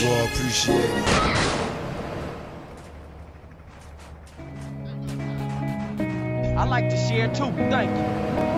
You all appreciate it. I like to share too. Thank you.